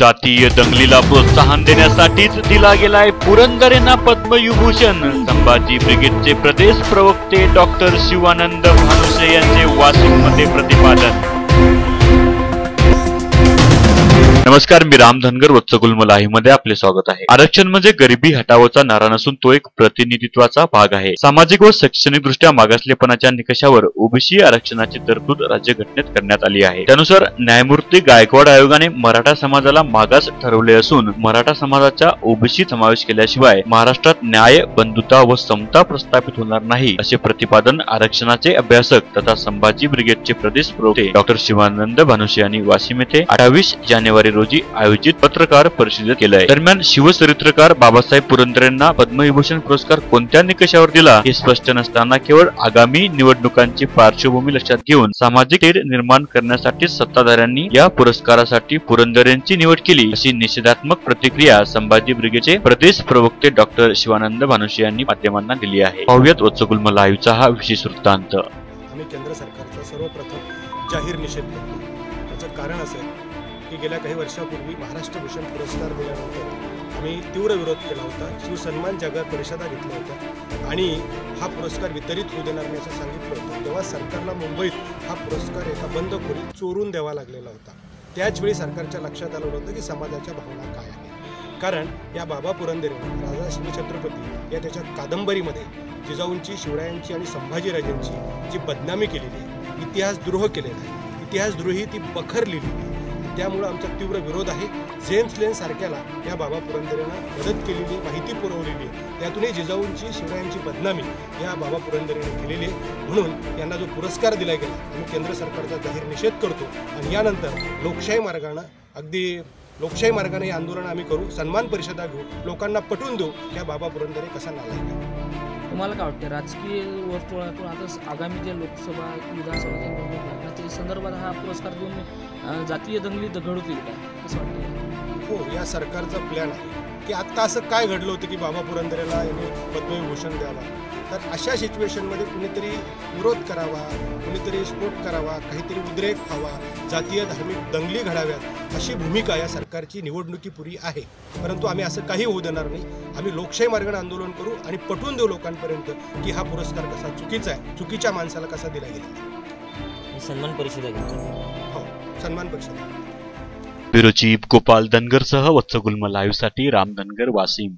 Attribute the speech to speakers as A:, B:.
A: जातीय दंगलीला प्रोत्साहन देण्यासाठीच दिला गेलाय पुरंदरेंना पद्मविभूषण. संभाजी ब्रिगेडचे प्रदेश प्रवक्ते डॉक्टर शिवानंद भानुसे यांचे वाशिममध्ये प्रतिपादन. नमस्कार मी राम धनगर वत्सकुलमध्ये आपले स्वागत आहे. आरक्षण म्हणजे गरिबी हटावचा नारा नसून तो एक प्रतिनिधित्वाचा भाग आहे. सामाजिक व शैक्षणिक दृष्ट्या मागासलेपणाच्या निकषावर ओबीसी आरक्षणाची तरतूद राज्यघटनेत करण्यात आली आहे. त्यानुसार न्यायमूर्ती गायकवाड आयोगाने मराठा समाजाला मागास ठरवले असून मराठा समाजाचा ओबीसी समावेश केल्याशिवाय महाराष्ट्रात न्याय बंधुता व समता प्रस्थापित होणार नाही असे प्रतिपादन आरक्षणाचे अभ्यासक तथा संभाजी ब्रिगेडचे प्रदेश प्रवक्ते डॉक्टर शिवानंद भानुसे यांनी वाशिम येथे अठ्ठावीस जानेवारी रोजी आयोजित पत्रकार परिषदेत केलं आहे दरम्यान शिवचरित्रकार बाबासाहेब पुरंदरेंना पद्मविभूषण पुरस्कार कोणत्या निकषावर दिला हे स्पष्ट नसताना केवळ आगामी निवडणुकांची पार्श्वभूमी लक्षात घेऊन सामाजिक तेढ निर्माण करण्यासाठी सत्ताधाऱ्यांनी या पुरस्कारासाठी पुरंदरेंची निवड केली अशी निषेधात्मक प्रतिक्रिया संभाजी ब्रिगेडचे प्रदेश प्रवक्ते डॉक्टर शिवानंद भानुशी यांनी माध्यमांना दिली आहे. पाहुयात वत्सगुल्म लाईव्हचा हा विशेष वृत्तांत.
B: आम्ही केंद्र सरकारचा सर्वप्रथम जाहीर निषेध करतो. त्याचं कारण असं की गेल्या काही वर्षापूर्वी महाराष्ट्र भूषण पुरस्कार दिल्यानंतर आम्ही तीव्र विरोध केला होता शिवसन्मान जागर परिषदा घेतल्या होत्या आणि हा पुरस्कार वितरित होऊ देणार नाही असं सांगितलं होतं. तेव्हा सरकारला मुंबईत हा पुरस्कार एका बंद खोलीत चोरून द्यावा लागलेला होता. त्याचवेळी सरकारच्या लक्षात आलं होतं की समाजाच्या भावना काय आहेत. कारण या बाबा पुरंदरे राजा शिवछत्रपती या त्याच्या कादंबरीमध्ये जिजाऊंची शिवरायांची आणि संभाजीराजांची जी बदनामी केलेली आहे इतिहासद्रोह केलेला आहे इतिहासद्रोही ती बखर आहे त्यामुळं आमचा तीव्र विरोध आहे. जेम्स लेन सारख्याला या बाबा पुरंदरेंना मदत केलेली माहिती पुरवलेली. आहे त्यातूनही जिजाऊंची शिवरायांची बदनामी या बाबा पुरंदरेने केलेली आहे. म्हणून यांना जो पुरस्कार दिला गेला आम्ही केंद्र सरकारचा जाहीर निषेध करतो. आणि यानंतर लोकशाही मार्गानं अगदी लोकशाही मार्गाने हे आंदोलन आम्ही करू सन्मान परिषदा घेऊ लोकांना पटवून देऊ या बाबा पुरंदरे कसा नालायक
C: तुम्हाला काय वाटतं राजकीय वर्तुळातून आता आगामी जे लोकसभा विधानसभा संदर्भात हा पुरस्कार देऊन जातीय दंगली घडवतील काय असं वाटतं
B: हो या सरकारचा प्लॅन आहे की आत्ता असं काय घडलं होतं की बाबा पुरंदरेला यांनी पद्मविभूषण द्यावा? तर अशा सिच्युएशनमध्ये कुणीतरी विरोध करावा कुणीतरी स्फोट करावा काहीतरी उद्रेक व्हावा जातीय धार्मिक दंगली घडाव्यात अशी भूमिका या सरकारची निवडणुकीपुरी आहे. परंतु आम्ही असं काही होऊ देणार नाही. आम्ही लोकशाही मार्गाने आंदोलन करू आणि पटवून देऊ लोकांपर्यंत की हा पुरस्कार कसा चुकीचा आहे चुकीच्या माणसाला कसा दिला गेला.
D: सन्मान परिषदा
B: हो सन्मान परिषद
A: ब्युरो चीफ गोपाल धनगर सह वत्सगुल्म लाईव्हसाठी राम धनगर वाशिम.